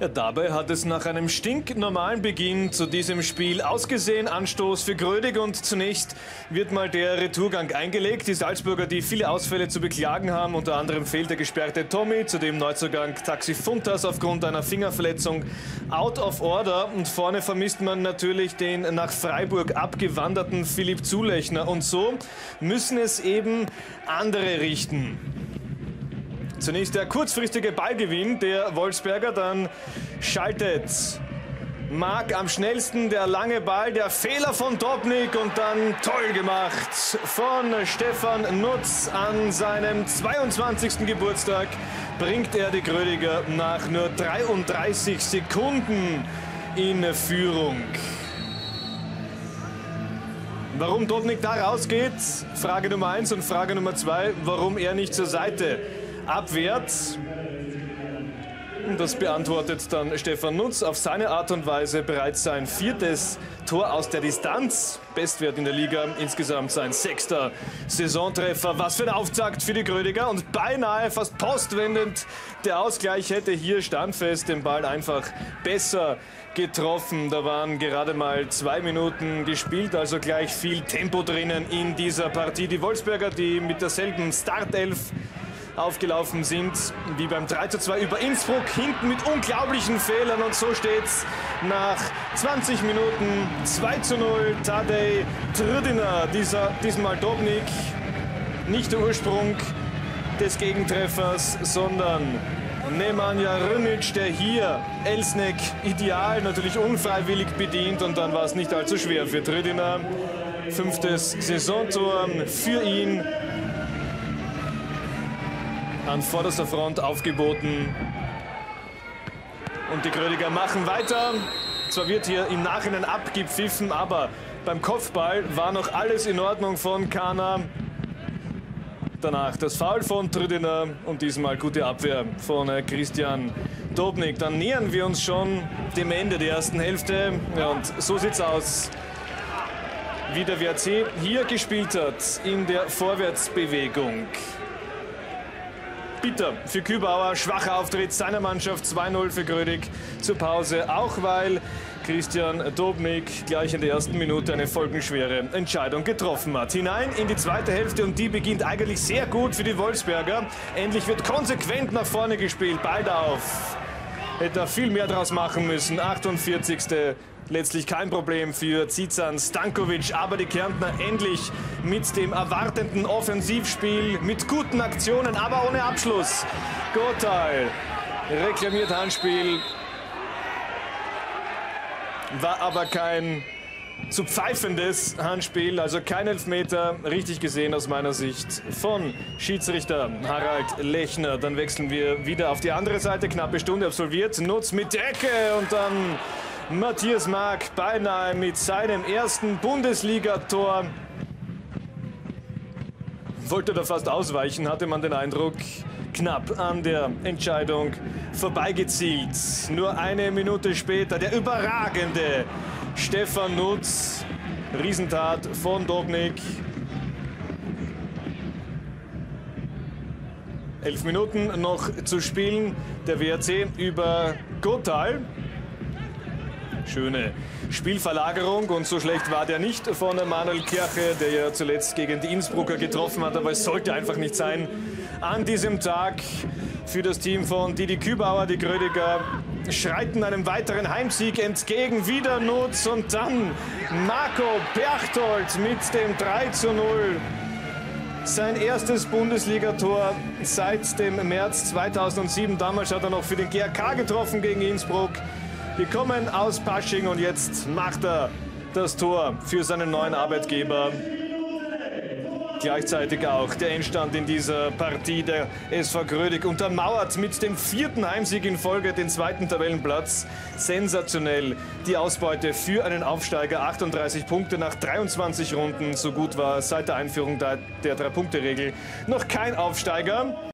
Ja, dabei hat es nach einem stinknormalen Beginn zu diesem Spiel ausgesehen. Anstoß für Grödig und zunächst wird mal der Retourgang eingelegt. Die Salzburger, die viele Ausfälle zu beklagen haben, unter anderem fehlt der gesperrte Tommy, zudem Neuzugang Taxi Funtas aufgrund einer Fingerverletzung out of order. Und vorne vermisst man natürlich den nach Freiburg abgewanderten Philipp Zulechner. Und so müssen es eben andere richten. Zunächst der kurzfristige Ballgewinn der Wolfsberger, dann schaltet Mark am schnellsten, der lange Ball, der Fehler von Dobnik und dann toll gemacht von Stefan Nutz an seinem 22. Geburtstag bringt er die Grödiger nach nur 33 Sekunden in Führung. Warum Dobnik da rausgeht, Frage Nummer 1 und Frage Nummer 2, warum er nicht zur Seite abwärts. Das beantwortet dann Stefan Nutz auf seine Art und Weise bereits sein viertes Tor aus der Distanz. Bestwert in der Liga, insgesamt sein sechster Saisontreffer. Was für ein Auftakt für die Grödiger und beinahe fast postwendend. Der Ausgleich hätte hier standfest den Ball einfach besser getroffen. Da waren gerade mal zwei Minuten gespielt, also gleich viel Tempo drinnen in dieser Partie. Die Wolfsberger, die mit derselben Startelf aufgelaufen sind, wie beim 3 zu 2 über Innsbruck, hinten mit unglaublichen Fehlern und so steht's nach 20 Minuten 2 zu 0. Tadej Trudina, dieser, diesmal Dobnik, nicht der Ursprung des Gegentreffers, sondern Nemanja Runic, der hier Elsnek ideal, natürlich unfreiwillig bedient und dann war es nicht allzu schwer für Trudina. Fünftes Saisontor für ihn an vorderster Front aufgeboten. Und die Grödiger machen weiter. Zwar wird hier im Nachhinein abgepfiffen, aber beim Kopfball war noch alles in Ordnung von Kana. Danach das Foul von Trüdiner und diesmal gute Abwehr von äh, Christian Dobnik. Dann nähern wir uns schon dem Ende der ersten Hälfte. Ja, und so sieht's aus, wie der WRC hier gespielt hat in der Vorwärtsbewegung bitter für Kübauer. Schwacher Auftritt seiner Mannschaft. 2-0 für Grödig zur Pause. Auch weil Christian Dobnik gleich in der ersten Minute eine folgenschwere Entscheidung getroffen hat. Hinein in die zweite Hälfte und die beginnt eigentlich sehr gut für die Wolfsberger. Endlich wird konsequent nach vorne gespielt. Bald auf. Hätte er viel mehr draus machen müssen. 48 letztlich kein Problem für Zizan Stankovic. Aber die Kärntner endlich mit dem erwartenden Offensivspiel, mit guten Aktionen, aber ohne Abschluss. Gotthal reklamiert Handspiel. War aber kein zu pfeifendes Handspiel, also kein Elfmeter, richtig gesehen aus meiner Sicht von Schiedsrichter Harald Lechner. Dann wechseln wir wieder auf die andere Seite, knappe Stunde absolviert, Nutz mit Ecke und dann Matthias Mark beinahe mit seinem ersten Bundesligator. Wollte da fast ausweichen, hatte man den Eindruck, knapp an der Entscheidung vorbeigezielt. Nur eine Minute später der überragende Stefan Nutz. Riesentat von Dobnik. Elf Minuten noch zu spielen. Der WRC über Gotthal. Schöne Spielverlagerung und so schlecht war der nicht von Manuel Kirche, der ja zuletzt gegen die Innsbrucker getroffen hat, aber es sollte einfach nicht sein. An diesem Tag für das Team von Didi Kübauer, die Grödiger schreiten einem weiteren Heimsieg entgegen. Wieder Nutz und dann Marco Berchtold mit dem 3 zu 0. Sein erstes Bundesligator seit dem März 2007. Damals hat er noch für den GRK getroffen gegen Innsbruck. Die kommen aus Pasching und jetzt macht er das Tor für seinen neuen Arbeitgeber. Gleichzeitig auch der Endstand in dieser Partie. Der SV Grödig untermauert mit dem vierten Heimsieg in Folge den zweiten Tabellenplatz. Sensationell die Ausbeute für einen Aufsteiger. 38 Punkte nach 23 Runden. So gut war seit der Einführung der, Drei-Punkte-Regel noch kein Aufsteiger.